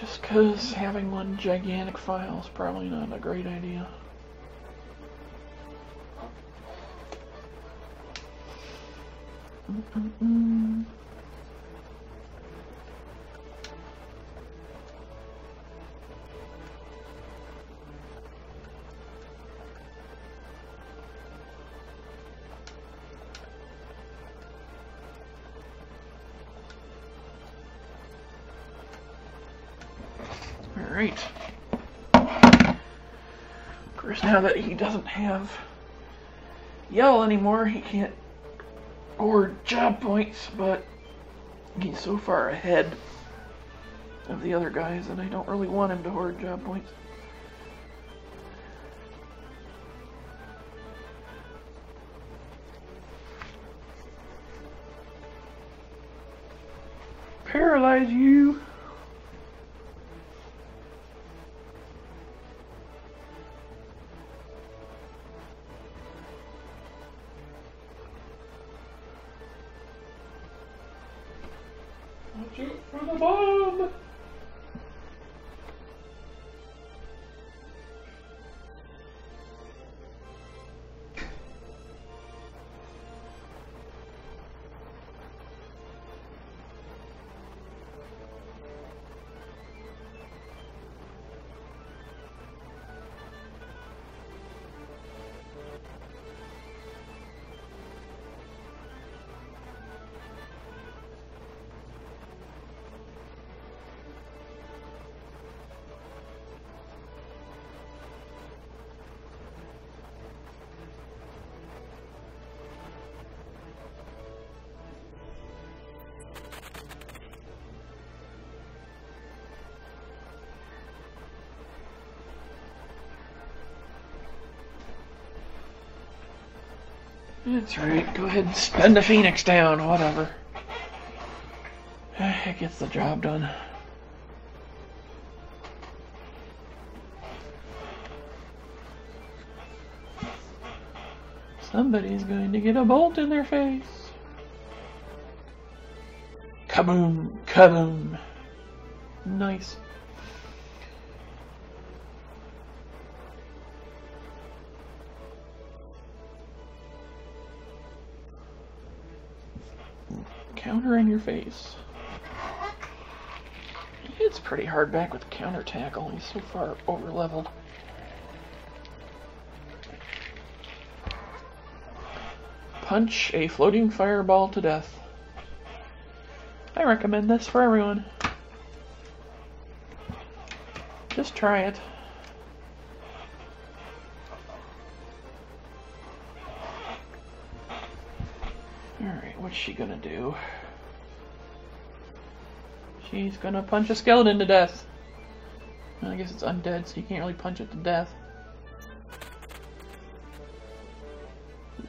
Just because having one gigantic file is probably not a great idea. Mm-mm-mm. Alright. Now that he doesn't have yell anymore, he can't hoard job points, but he's so far ahead of the other guys that I don't really want him to hoard job points. Paralyze you! That's right. Go ahead and spend the Phoenix down, whatever. Ah, it gets the job done. Somebody's going to get a bolt in their face. Kaboom! Kaboom! Nice. Counter in your face. It's pretty hard back with counter tackle. He's so far over leveled. Punch a floating fireball to death. I recommend this for everyone. Just try it. Alright, what's she gonna do? She's gonna punch a skeleton to death. I guess it's undead, so you can't really punch it to death.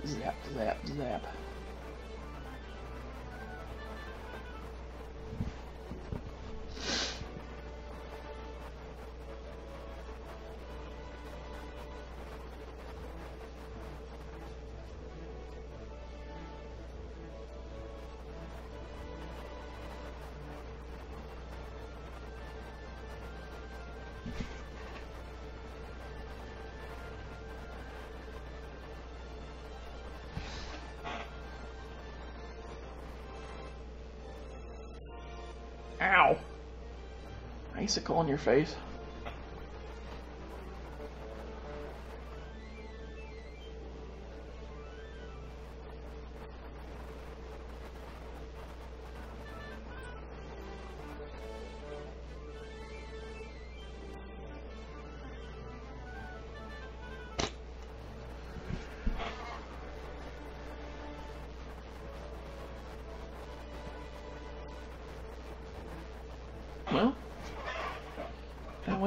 Zap, zap, zap. Ow! Icicle in your face.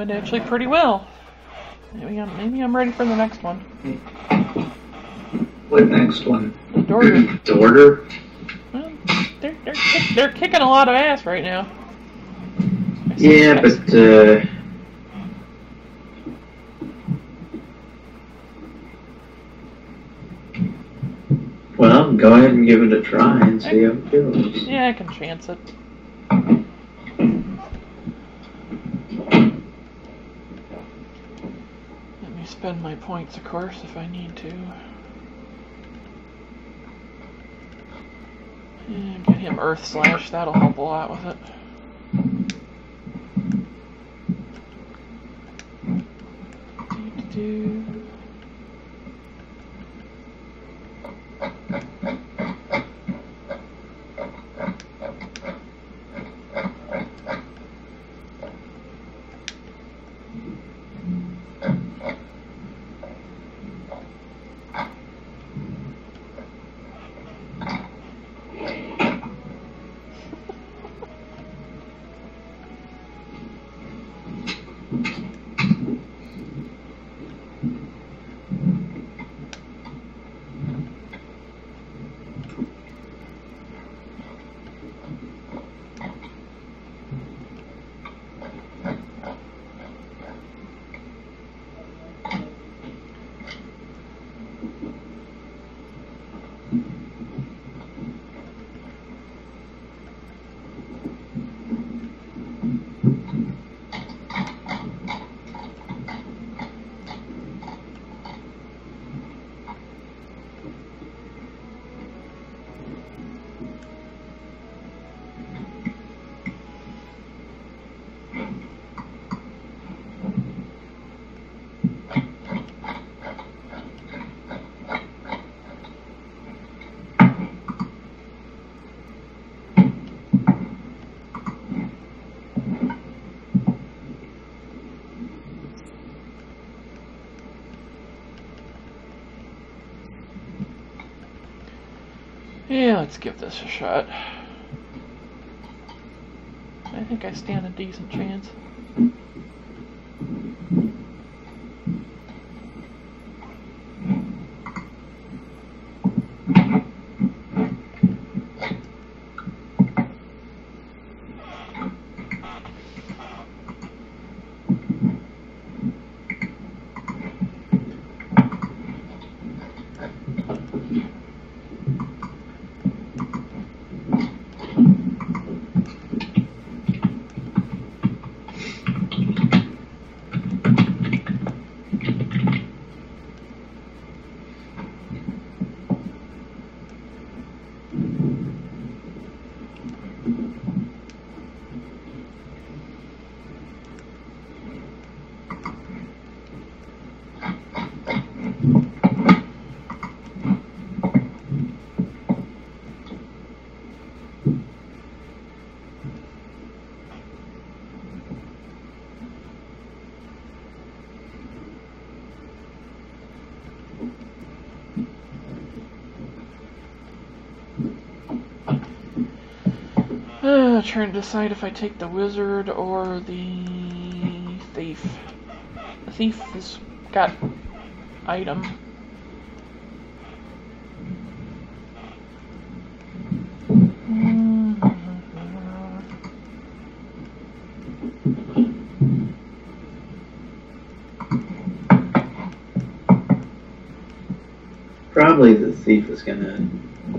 Went actually pretty well. Maybe I'm, maybe I'm ready for the next one. What next one? Dorter? Well, they're, they're, kick, they're kicking a lot of ass right now. Yeah, but uh, well, go ahead and give it a try and see how it goes. Yeah, I can chance it. Spend my points, of course, if I need to. Get him Earth Slash, that'll help a lot with it. Do-do-do. Yeah, let's give this a shot. I think I stand a decent chance. Uh, trying to decide if I take the wizard or the thief. The thief has got item. Probably the thief is gonna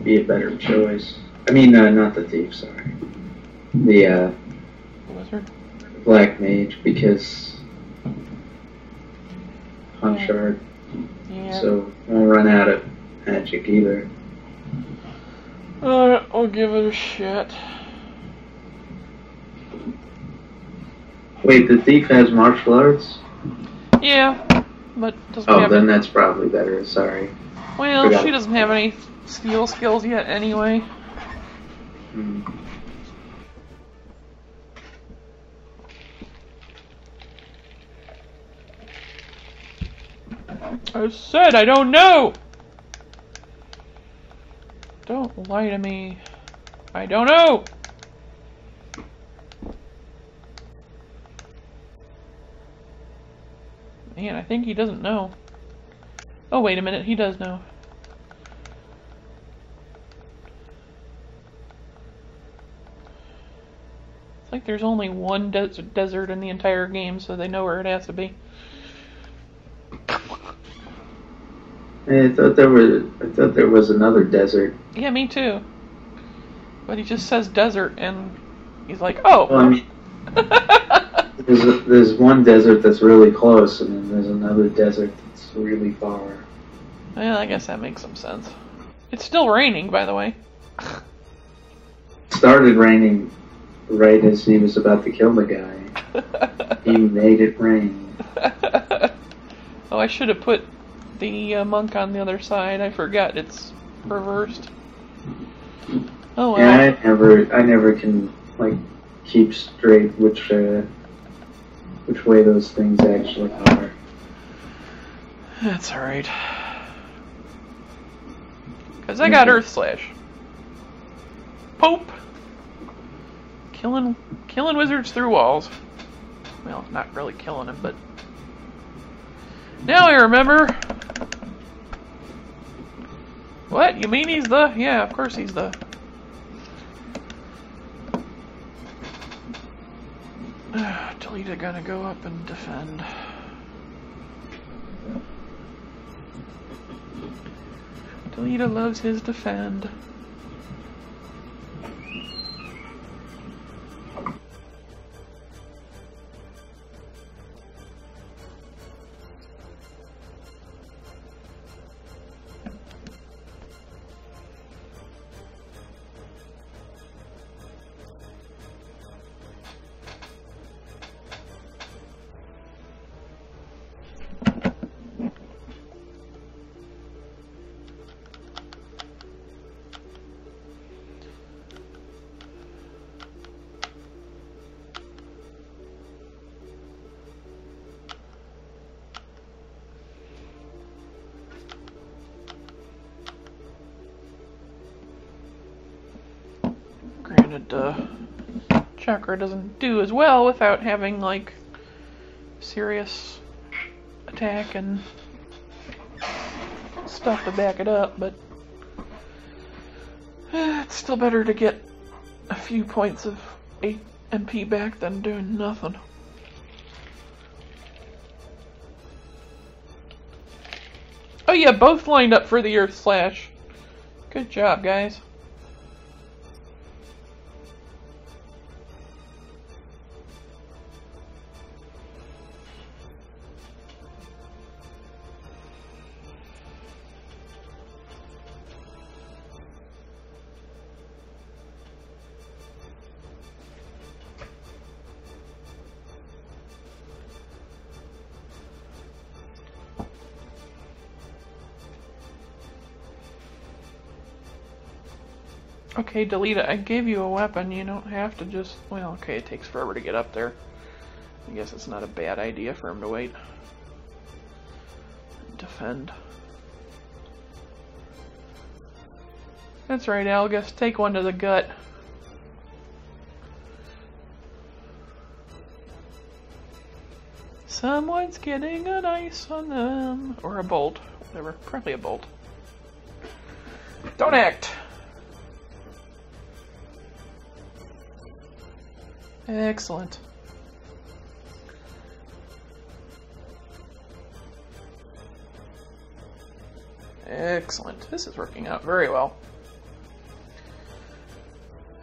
be a better choice. I mean, uh, not the thief, sorry. The uh, black mage, because Hunchard, Yeah. so won't run out of magic either. Alright, I'll give it a shot. Wait, the thief has martial arts? Yeah, but doesn't Oh, have. then that's probably better. Sorry. well, forgot. she doesn't have any steal skills yet, anyway. Hmm. I said I don't know. Don't lie to me. I don't know. Man, I think he doesn't know. Oh, wait a minute. He does know. It's like there's only one des- desert in the entire game, so they know where it has to be. I thought there was. I thought there was another desert. Yeah, me too. But he just says desert, and he's like, oh. Well, I mean, there's a, there's one desert that's really close, and then there's another desert that's really far. Well, I guess that makes some sense. It's still raining, by the way. Started raining right as he was about to kill the guy. he made it rain. oh, I should have put the uh, monk on the other side. I forgot it's reversed. Oh well. Yeah, I never, I never can like keep straight which uh, which way those things actually are. That's alright. Because I got Earth Slash. Pope! Killing, killing wizards through walls. Well, not really killing them, but... Now I remember! What? You mean he's the... Yeah, of course he's the... Delita gonna go up and defend. Delita loves his defend. Chakra doesn't do as well without having, like, serious attack and stuff to back it up, but it's still better to get a few points of 8 MP back than doing nothing. Oh yeah, both lined up for the Earth Slash. Good job, guys. Okay, Delita. I gave you a weapon. You don't have to just... Well, okay, it takes forever to get up there. I guess it's not a bad idea for him to wait. Defend. That's right, Algus. Take one to the gut. Someone's getting an ice on them. Or a bolt. Whatever. Probably a bolt. Don't act! Excellent. Excellent. This is working out very well.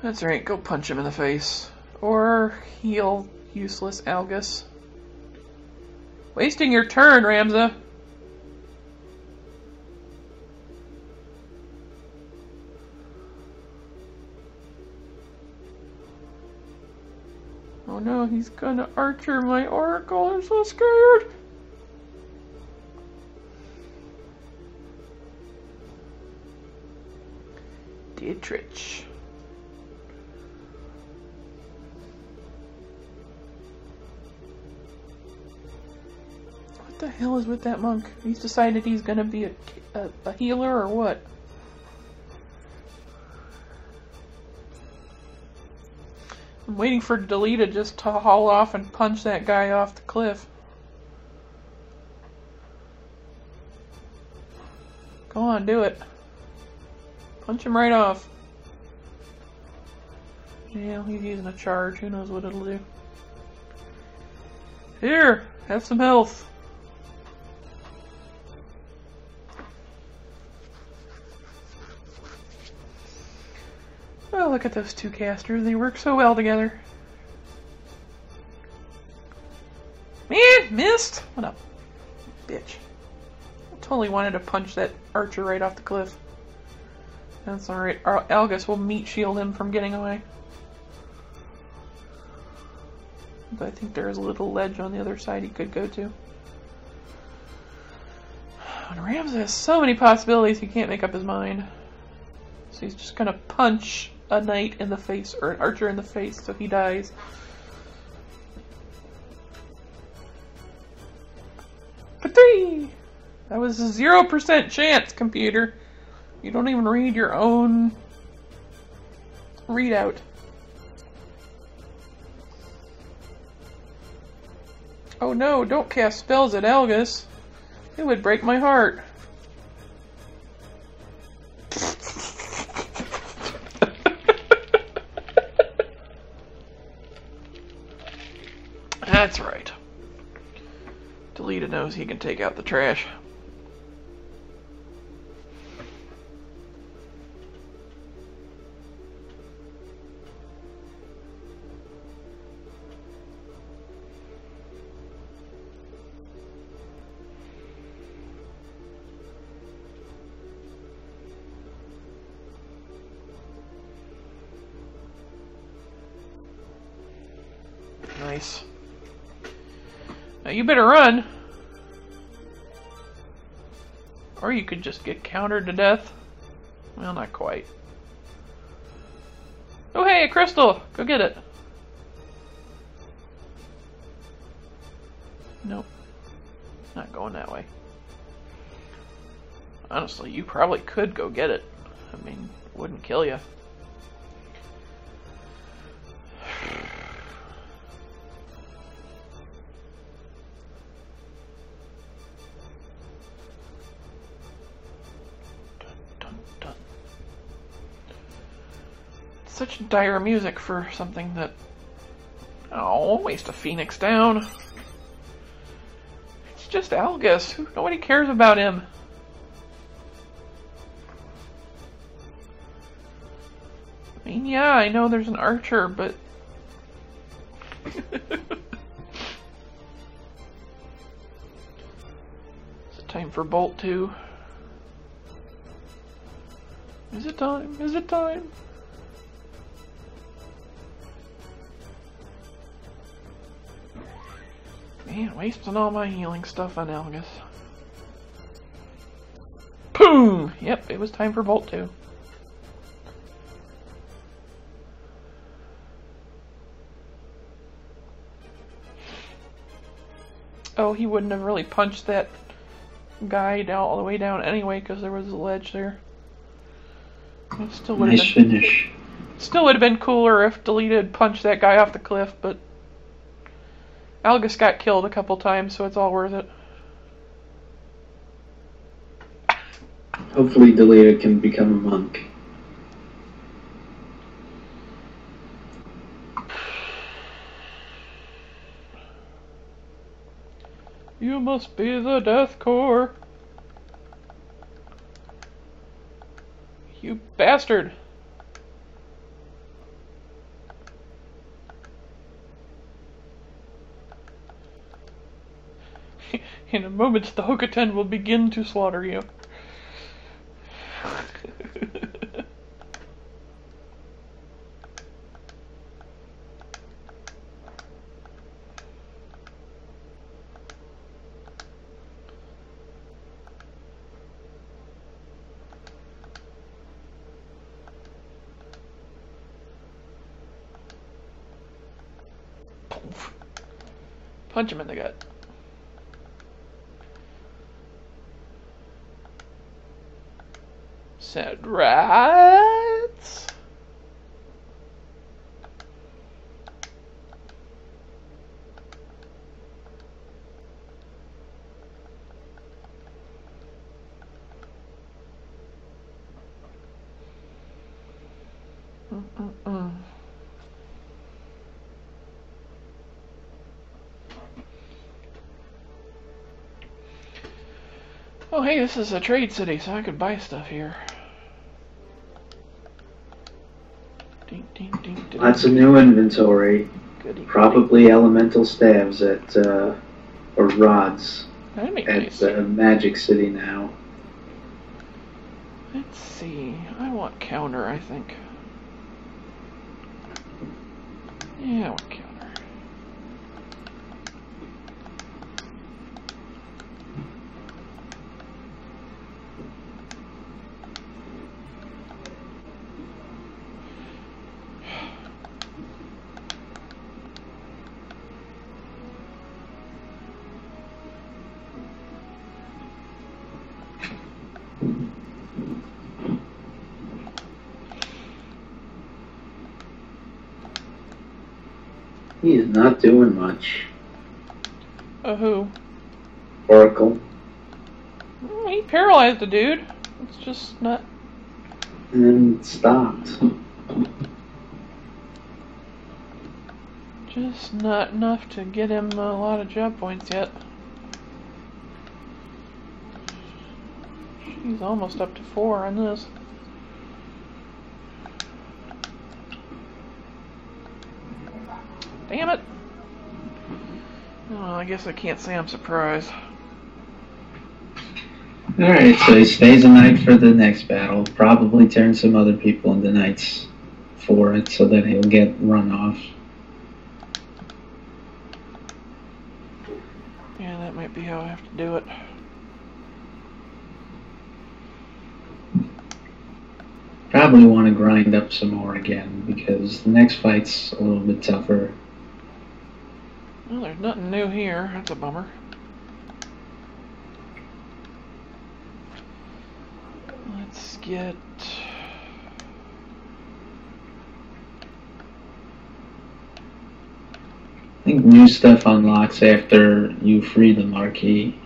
That's right, go punch him in the face. Or heal useless Algus. Wasting your turn, Ramza. He's gonna archer my oracle. I'm so scared. Dietrich. What the hell is with that monk? He's decided he's gonna be a, a, a healer or what? I'm waiting for Delita just to haul off and punch that guy off the cliff. Go on, do it. Punch him right off. Yeah, he's using a charge. Who knows what it'll do. Here, have some health. Oh, look at those two casters. They work so well together. Man, missed! What up, bitch? I totally wanted to punch that archer right off the cliff. That's alright. Al- Algus will meat shield him from getting away. But I think there is a little ledge on the other side he could go to. And Ramza has so many possibilities he can't make up his mind. So he's just gonna punch a knight in the face, or an archer in the face, so he dies. For three! That was a zero percent chance, computer. You don't even read your own readout. Oh no, don't cast spells at Algus. It would break my heart. That's right. Delita knows he can take out the trash. Nice. Now you better run. Or you could just get countered to death. Well, not quite. Oh hey, a crystal! Go get it. Nope. Not going that way. Honestly, you probably could go get it. I mean, wouldn't kill you. Dire music for something that. Oh, waste a phoenix down. It's just Algus. Nobody cares about him. I mean, yeah, I know there's an archer, but. Is it time for Bolt 2? Is it time? Is it time? Man, wasting all my healing stuff on Algus. Boom! Yep, it was time for Bolt 2. Oh, he wouldn't have really punched that guy down all the way down anyway because there was a ledge there. It still would have Nice been finish. Still would have been cooler if Delita punched that guy off the cliff, but Algus got killed a couple times, so it's all worth it. Hopefully, Delita can become a monk. You must be the Death Corps. You bastard. In a moment, the Hokuten will begin to slaughter you. Punch him in the gut. Said rats. Mm-mm-mm. Oh, hey, this is a trade city, so I could buy stuff here. Ding, ding, ding. Lots of new inventory. Goody, goody. Probably elemental staves at, uh, or rods at nice. uh, Magic City now. Let's see. I want counter, I think. Yeah, I want counter. He is not doing much. Uh, who? Oracle. He paralyzed the dude. It's just not. And stopped. Just not enough to get him a lot of job points yet. He's almost up to four on this. Damn it! Oh, I guess I can't say I'm surprised. Alright, so he stays a knight for the next battle. Probably turn some other people into knights for it so that he'll get run off. Yeah, that might be how I have to do it. Probably want to grind up some more again because the next fight's a little bit tougher. Well, there's nothing new here. That's a bummer. Let's get. I think new stuff unlocks after you free the Marquis.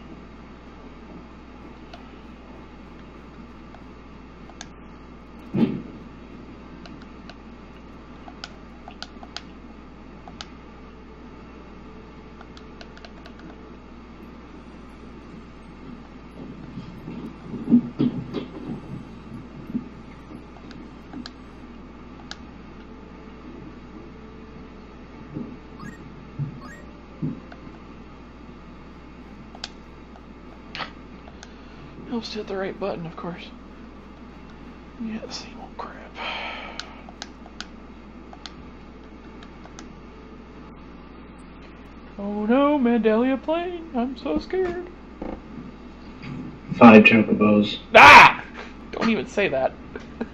Helps to hit the right button, of course. Yeah, the same old crap. Oh no, Mandalia Plain! I'm so scared. Five chocobos. Ah! Don't even say that.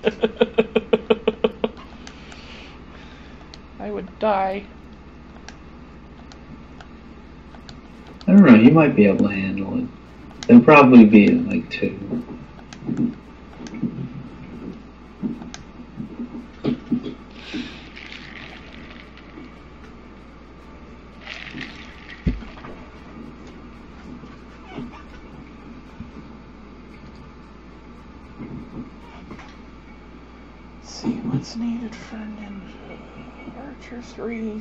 I would die. I don't know, you might be able to handle it. There'll probably be like two. Let's see what's needed for ninja. Archer 3,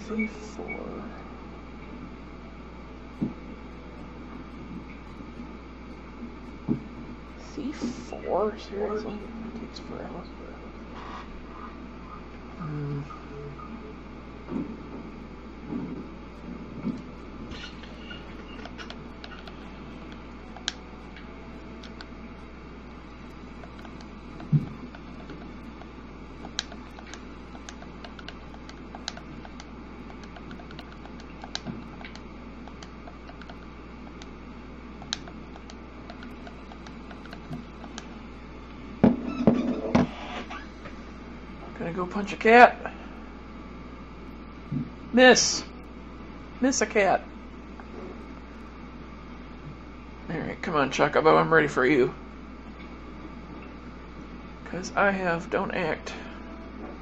V4. C4? Seriously? That takes forever. Hmm. Punch a cat. Miss. Miss a cat. Alright, come on, Chocobo, I'm ready for you. Because I have Don't Act.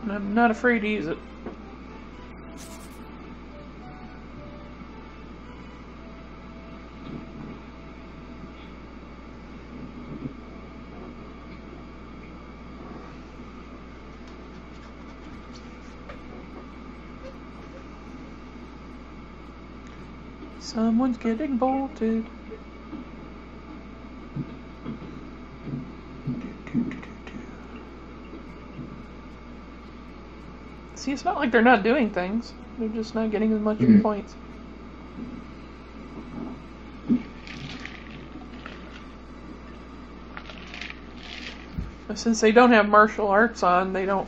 And I'm not afraid to use it. getting bolted. See, it's not like they're not doing things. They're just not getting as much mm-hmm. points. But since they don't have martial arts on, they don't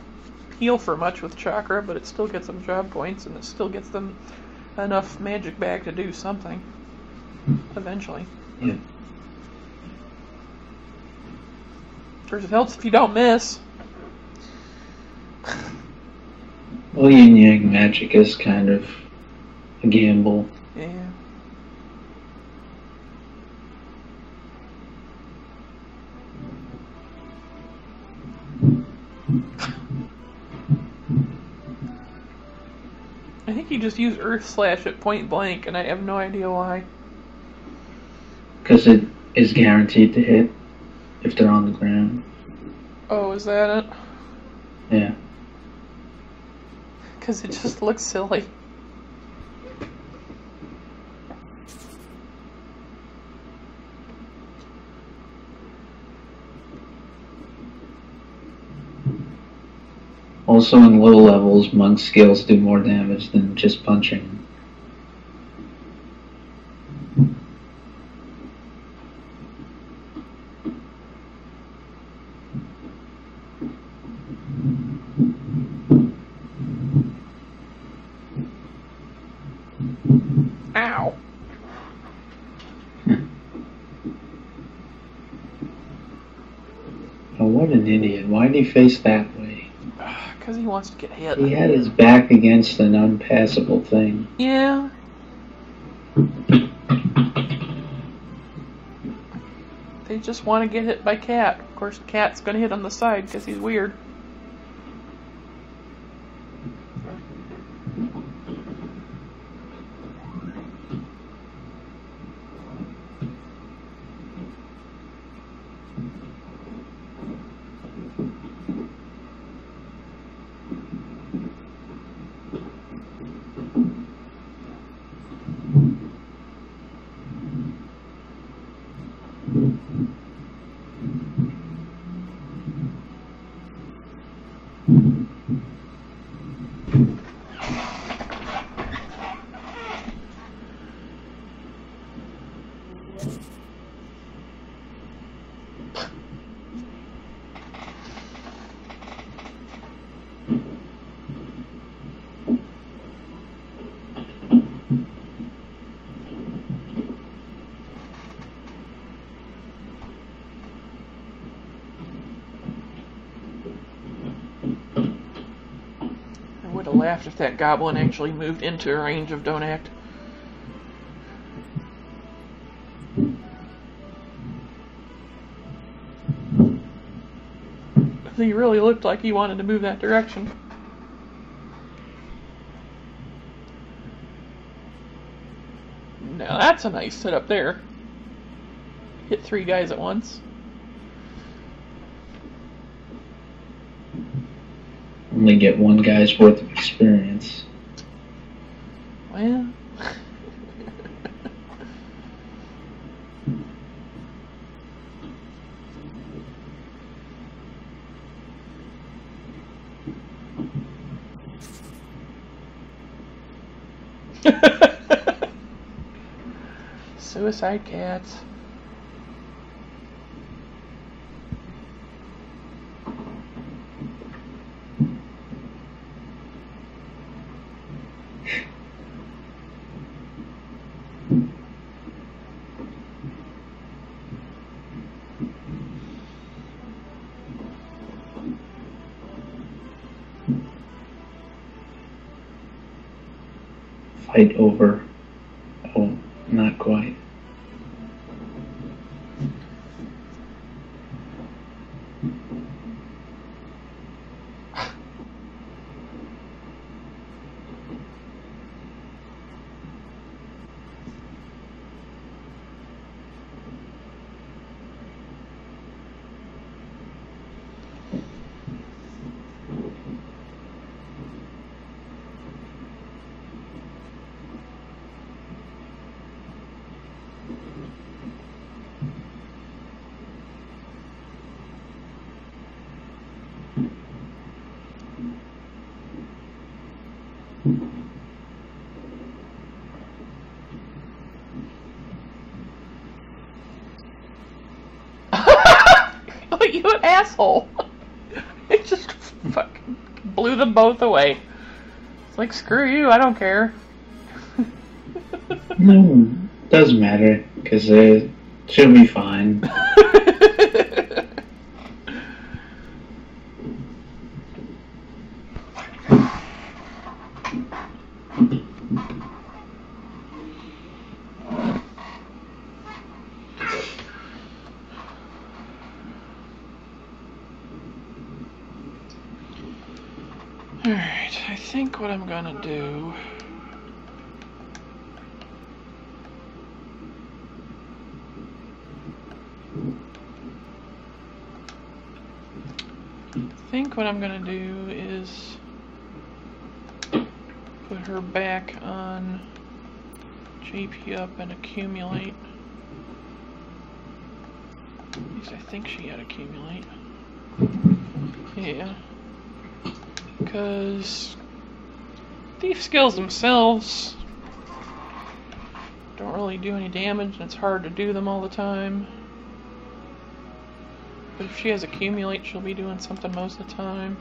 heal for much with chakra, but it still gets them job points and it still gets them enough magic back to do something. Eventually. Yeah. Of course, it helps if you don't miss. Well, yin yang magic is kind of a gamble. Yeah. Just use Earth Slash at point blank, and I have no idea why. Because it is guaranteed to hit if they're on the ground. Oh, is that it? Yeah. Because it just looks silly. Also, in low levels, monk skills do more damage than just punching. Ow. Oh, what an idiot. Why did he face that way? Because he wants to get hit. He had his back against an unpassable thing. Yeah. They just want to get hit by Cat. Of course, Cat's going to hit on the side because he's weird. Laughed if that goblin actually moved into a range of Don't Act. He really looked like he wanted to move that direction. Now that's a nice setup there. Hit three guys at once. Only get one guy's worth of experience. Well. Suicide cats. Fight over. You an asshole. It just fucking blew them both away. It's like, screw you, I don't care. No, doesn't matter because uh, she'll be fine. Alright, I think what I'm gonna do. I think what I'm gonna do is put her back on JP up and accumulate. At least I think she had accumulate. Yeah. Because thief skills themselves don't really do any damage and it's hard to do them all the time. But if she has accumulate, she'll be doing something most of the time.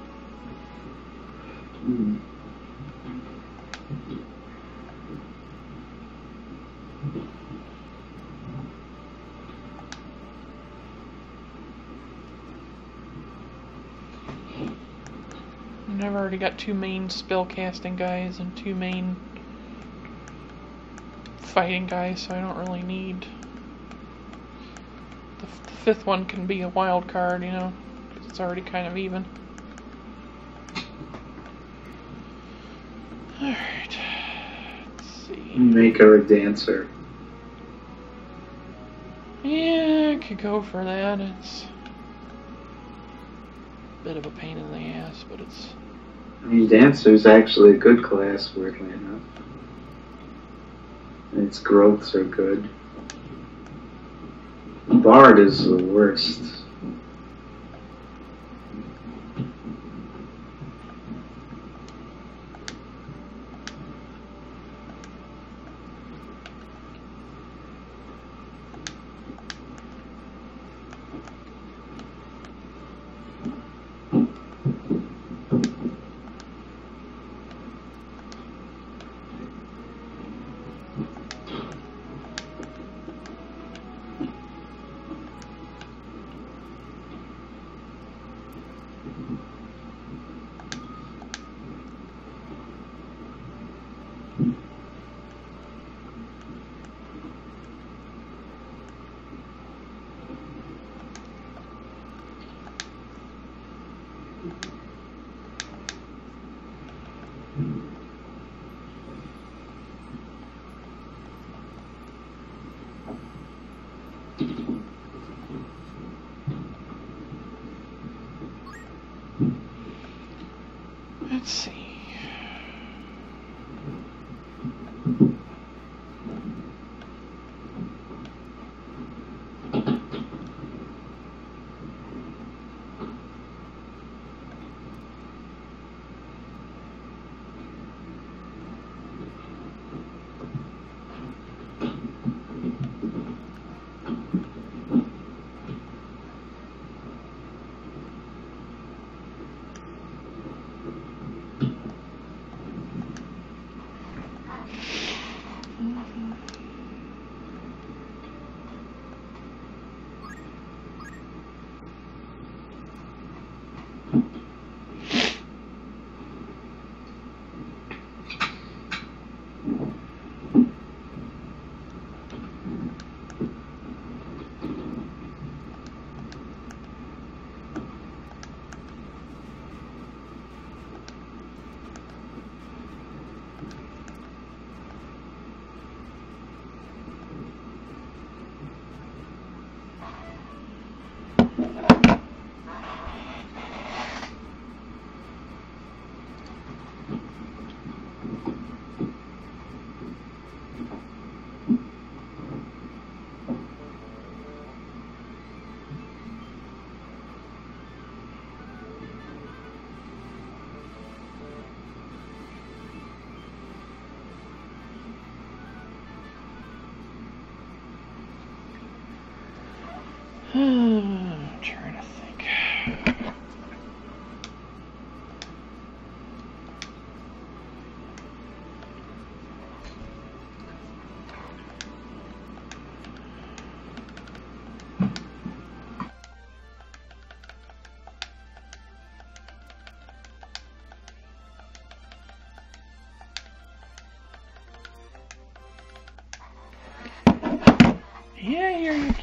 And I've already got two main spell casting guys and two main fighting guys, so I don't really need. Fifth one can be a wild card, you know, it's already kind of even. Alright. Let's see. Make her a dancer. Yeah, I could go for that. It's a bit of a pain in the ass, but it's. I mean, dancer's actually a good class, weirdly enough. And its growths are good. Bard is the worst.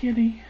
Kitty.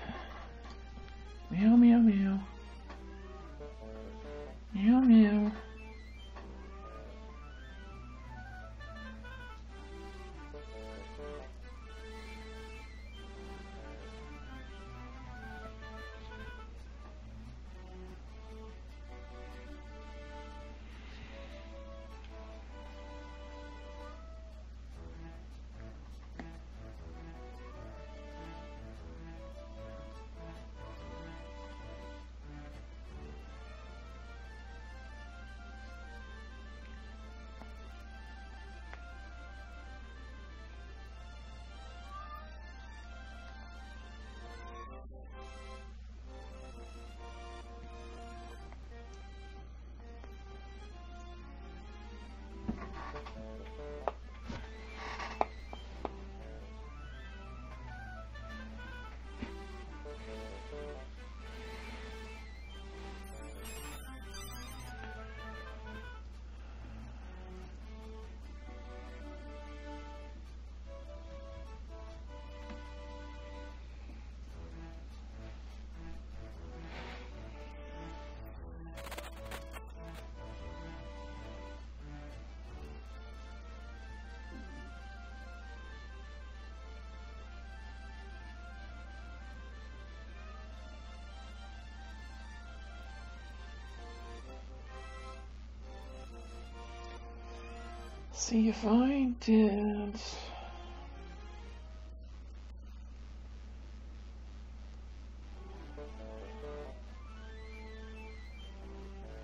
See if I did.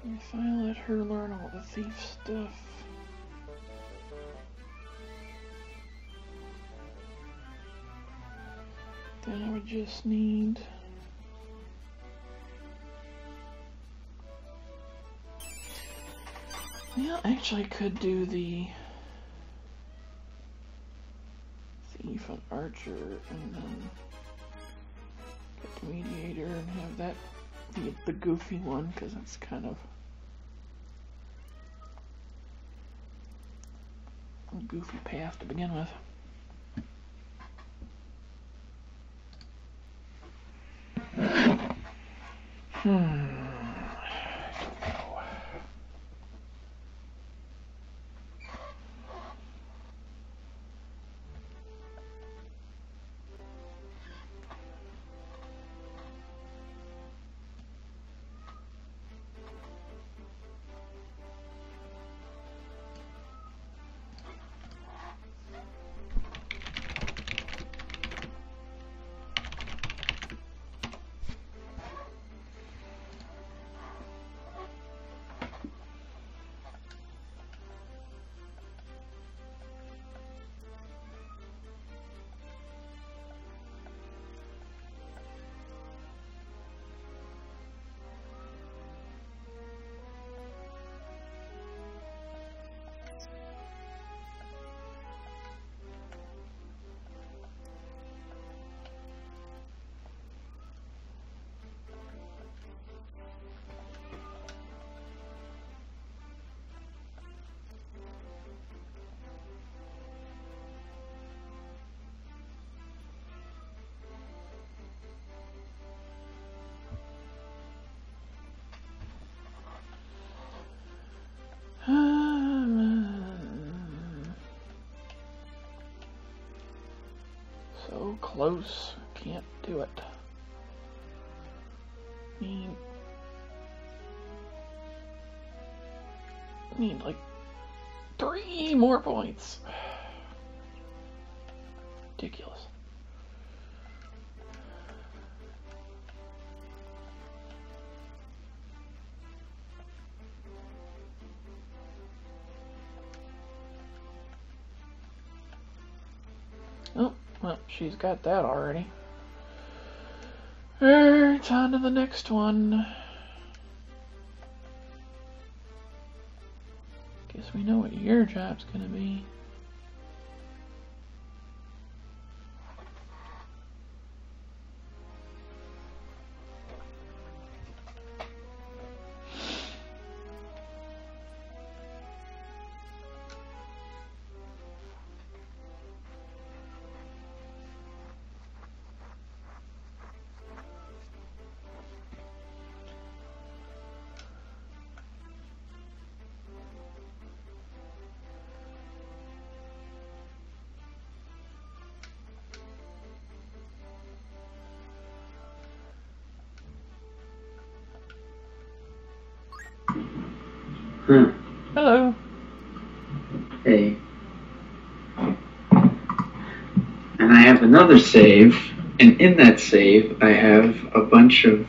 If I let her learn all the thief stuff. Then I would just need. Yeah, actually, I could do the thief and archer, and then get the mediator and have that be the goofy one, because it's kind of a goofy path to begin with. Hmm. So close, can't do it. Need, need like three more points. Well, she's got that already. Alright, on to the next one. Guess we know what your job's gonna be. Hello. Hey. And I have another save, and in that save, I have a bunch of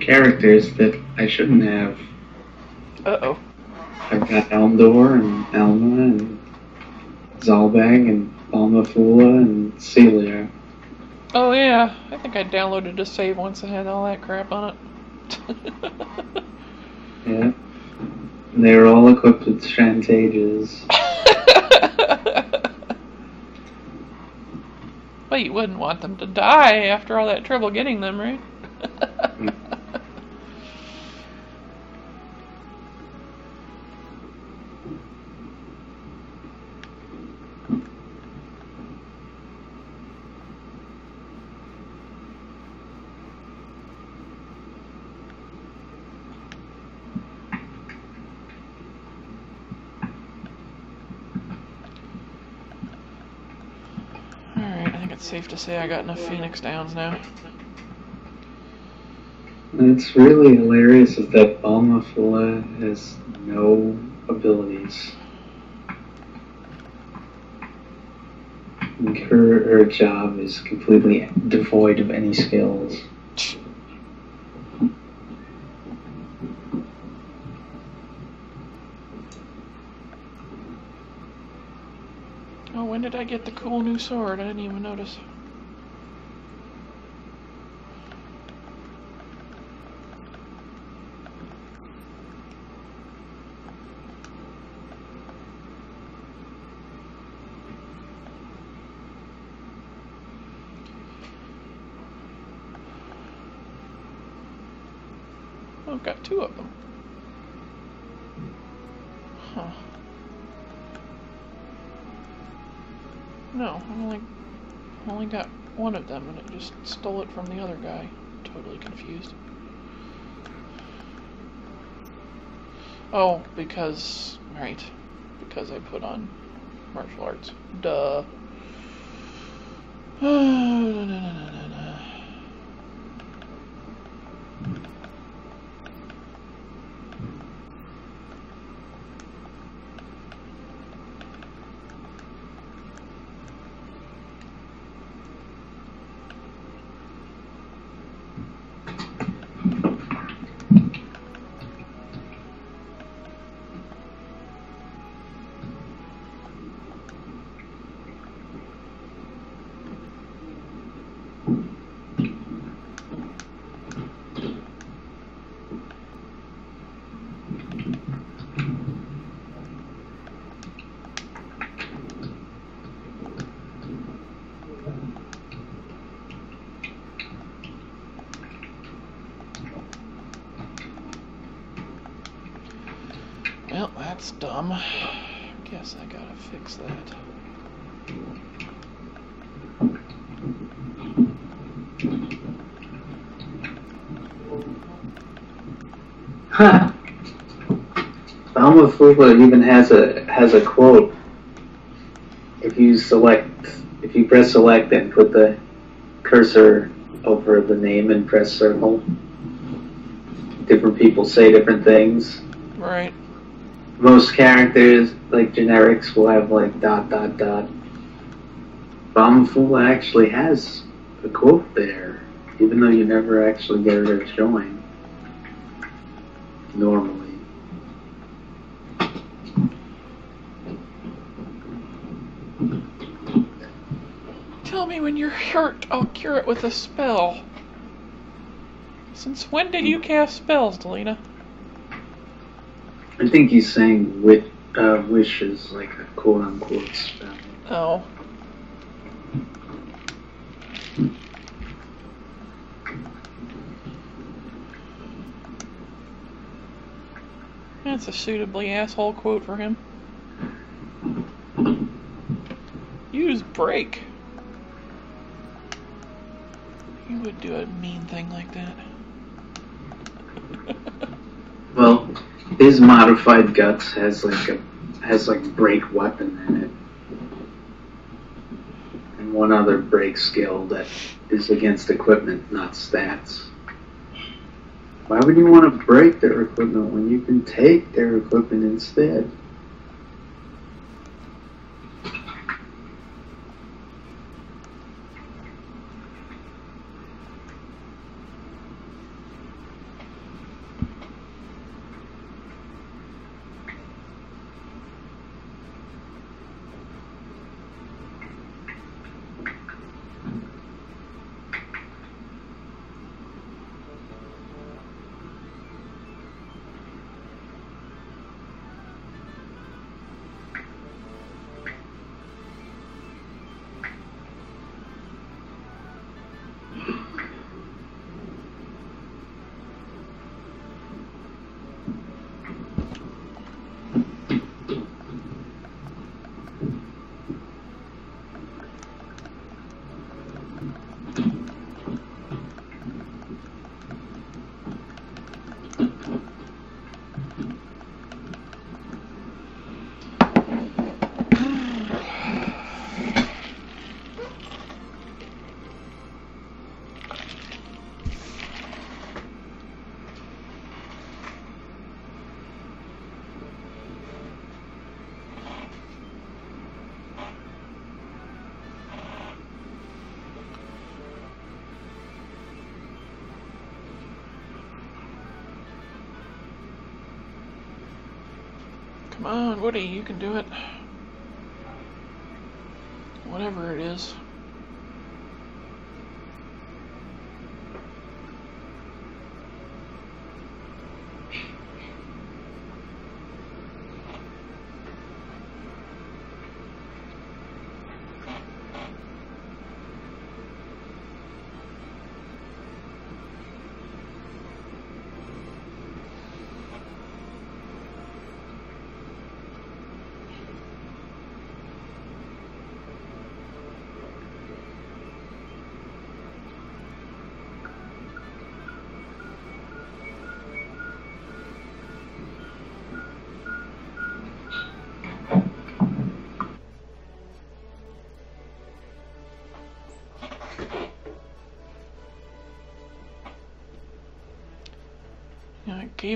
characters that I shouldn't have. Uh oh. I've got Elmdor and Alma and Zalbag and Balmafula and Celia. Oh yeah, I think I downloaded a save once that had all that crap on it. They were all equipped with Chantages. well, you wouldn't want them to die after all that trouble getting them, right? Hmm. Alright, I think it's safe to say I got enough Phoenix Downs now. It's really hilarious is that Balmafula has no abilities. Her, her job is completely devoid of any skills. Oh, did I get the cool new sword? I didn't even notice. Oh, I've got two of them. Huh. No, I only, I only got one of them, and it just stole it from the other guy. Totally confused. Oh, because, right, because I put on martial arts. Duh. Well, that's dumb. Guess I gotta fix that. Huh. Balmafula even has a has a quote. If you select, if you press select and put the cursor over the name and press circle, different people say different things. Most characters, like generics, will have like dot dot dot. Balmafula actually has a quote there, even though you never actually get her to join. Normally. Tell me when you're hurt, I'll cure it with a spell. Since when did you cast spells, Delita? I think he's saying wit, uh, wish is like a quote unquote spell. Oh. That's a suitably asshole quote for him. Use break. You would do a mean thing like that. Well, his modified guts has like a has like break weapon in it. And one other break skill that is against equipment, not stats. Why would you want to break their equipment when you can take their equipment instead? Come on, Woody, you can do it. Whatever it is.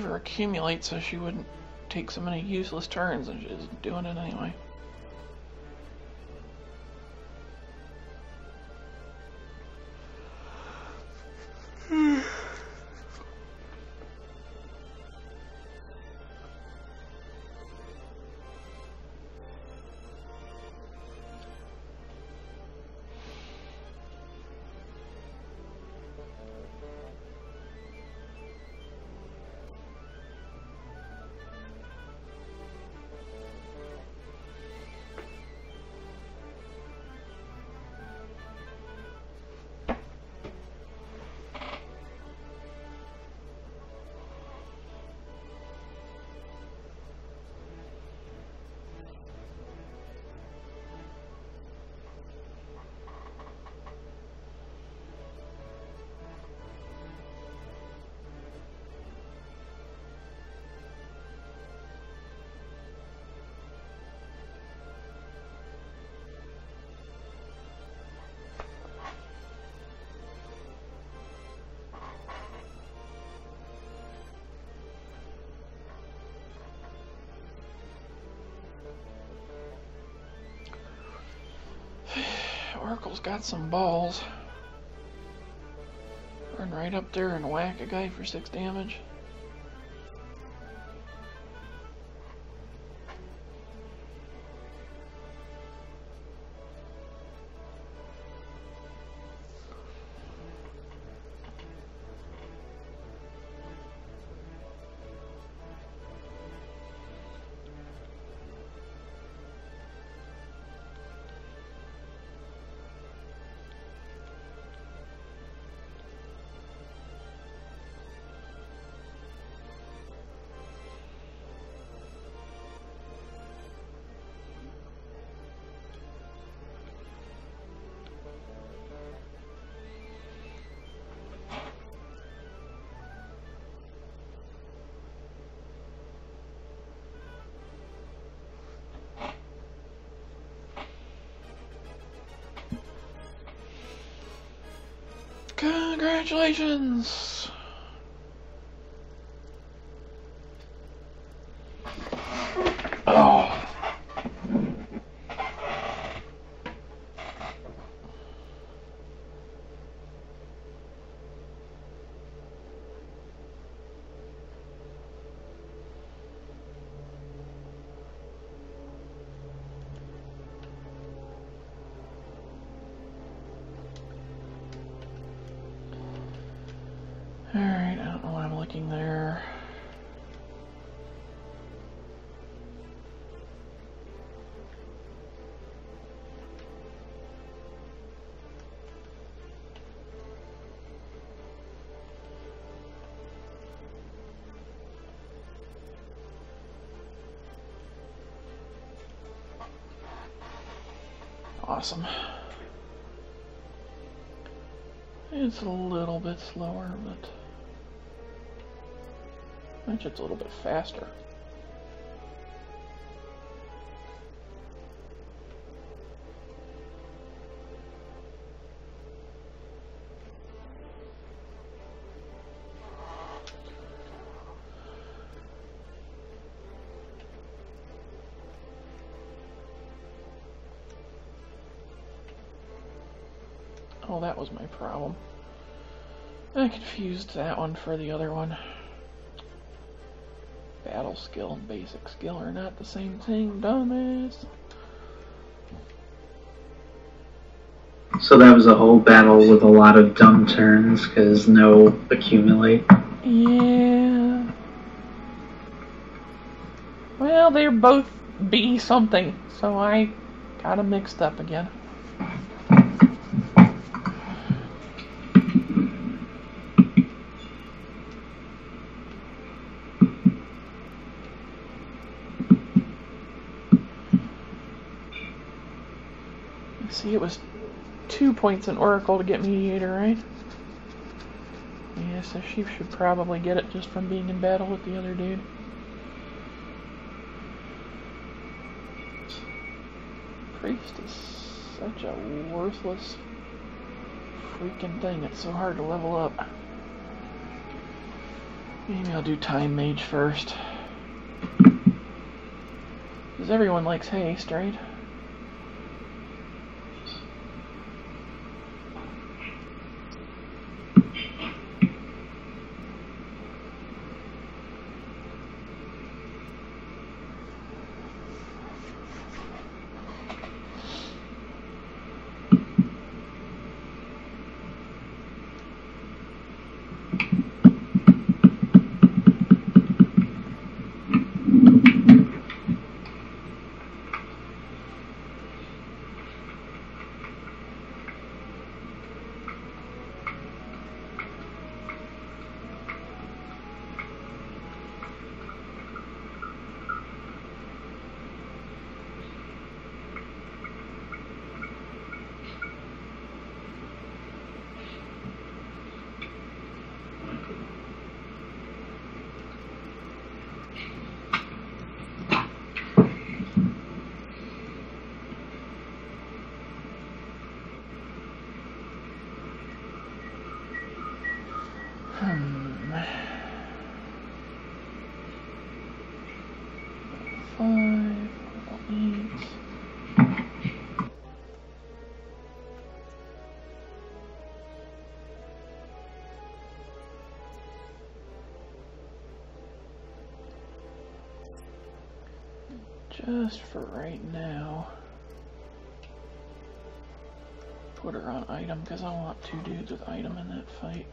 Her accumulate so she wouldn't take so many useless turns, and she's doing it anyway. Oracle's got some balls. Run right up there and whack a guy for six damage. Congratulations! Awesome. It's a little bit slower, but actually it's a little bit faster. Problem. I confused that one for the other one. Battle skill and basic skill are not the same thing, dumbass. So that was a whole battle with a lot of dumb turns because no accumulate. Yeah. Well, they're both B something, so I got them mixed up again. See, it was two points in Oracle to get Mediator, right? Yeah, so she should probably get it just from being in battle with the other dude. Priest is such a worthless freaking thing. It's so hard to level up. Maybe I'll do Time Mage first. Because everyone likes haste, right? Just for right now. Put her on item because I want two dudes with item in that fight.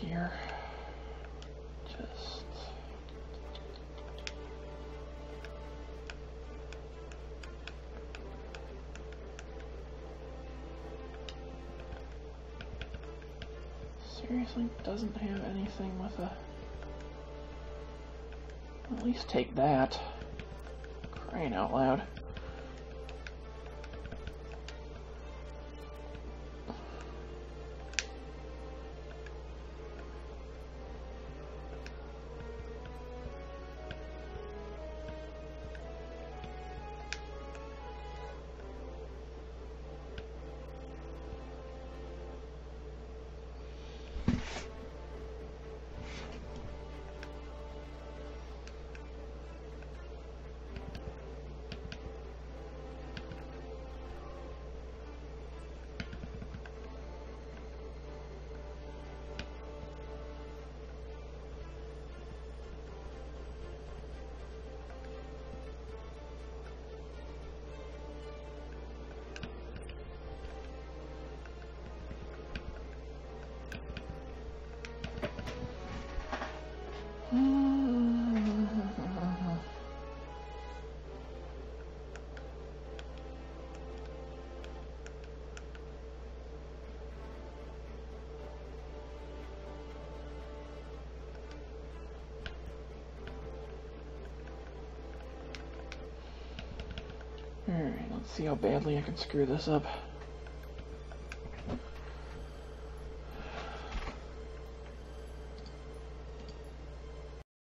Here. Just. Seriously, doesn't have anything with a. At least take that. Crying out loud. How badly I can screw this up.